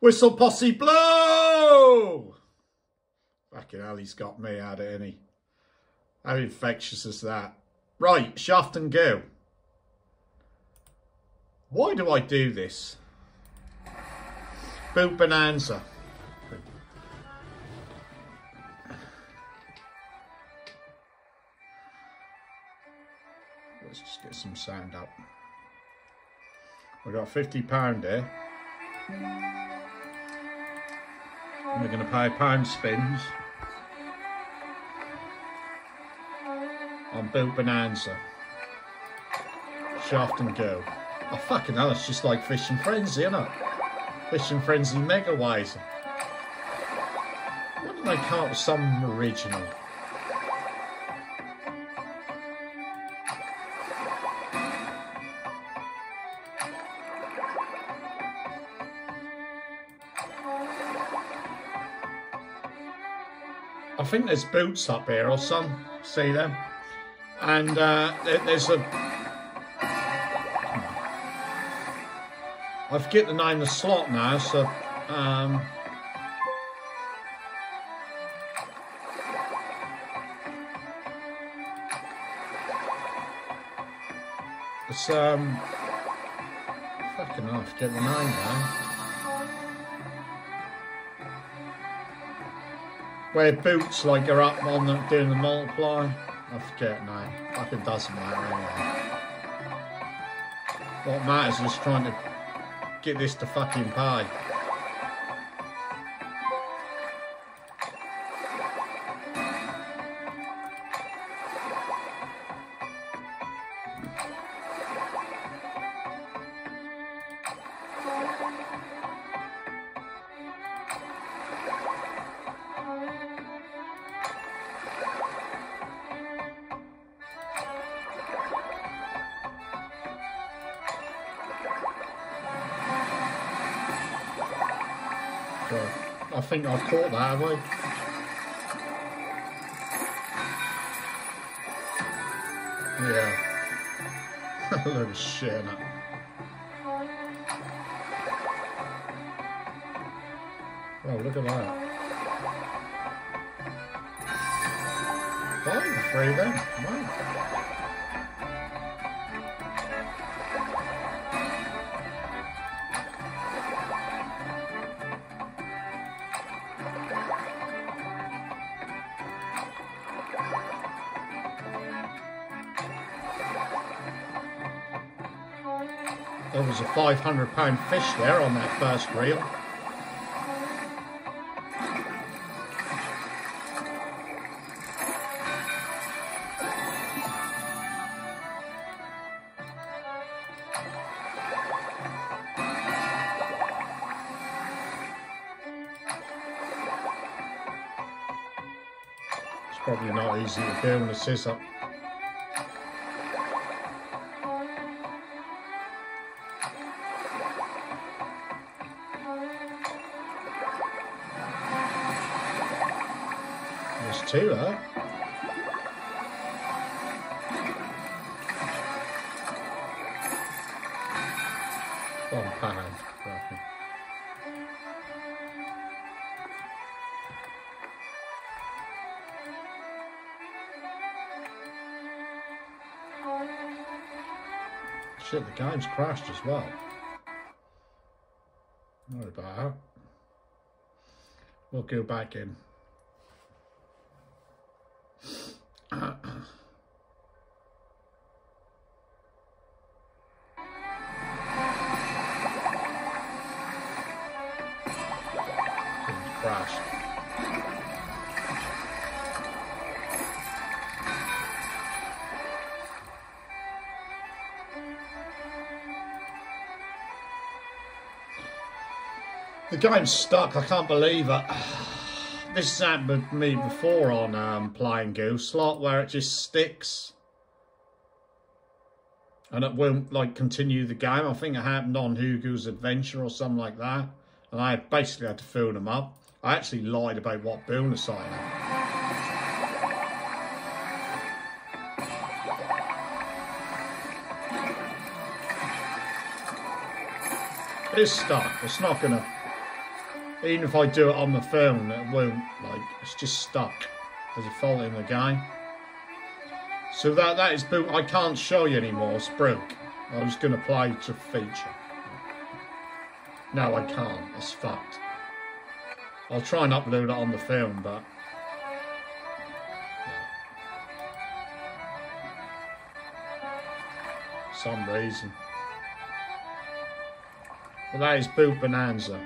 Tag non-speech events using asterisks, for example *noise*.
Whistle posse blow! Fucking hell, he's got me out of any. How infectious is that? Right, shaft and go. Why do I do this? Boat Bonanza. Let's just get some sound up. We've got £50 there. We're going to play pound spins on Boat Bonanza. Shaft and go. Oh, fucking hell, it's just like Fishing Frenzy, isn't it? Fishing Frenzy Megaways. Why don't they come up with some original? I think there's boots up here or some. See them? And uh, there's a. I forget the name of the slot now, so. Um, it's um. Fucking hell, I forget the name now. Where boots like you're up on them doing the multiply. I forget now. Fucking doesn't matter anyway. What matters is trying to get this to fucking pay. So, I think I've caught that, have I? Yeah. *laughs* Load of shit in it. Oh, look at that. Three of them. Wow. There was a 500 pound fish there on that first reel. It's probably not easy to do on a scissor. Shit, the game's crashed as well. Sorry about that. We'll go back in. Crashed. The game's stuck, I can't believe it. *sighs* This has happened to me before on um, Play'n GO's Slot where it just sticks. And it won't like continue the game. I think it happened on Hugo's Adventure or something like that. And I basically had to fill them up. I actually lied about what bonus I had. It is stuck. It's not gonna even if I do it on the phone, it won't, like, it's just stuck. There's a fault in the game. So that that is boot. I can't show you anymore. It's broke. I was to play to feature. No, I can't. It's fucked. I'll try and upload it on the film, but... some reason. Well, that is Boat Bonanza.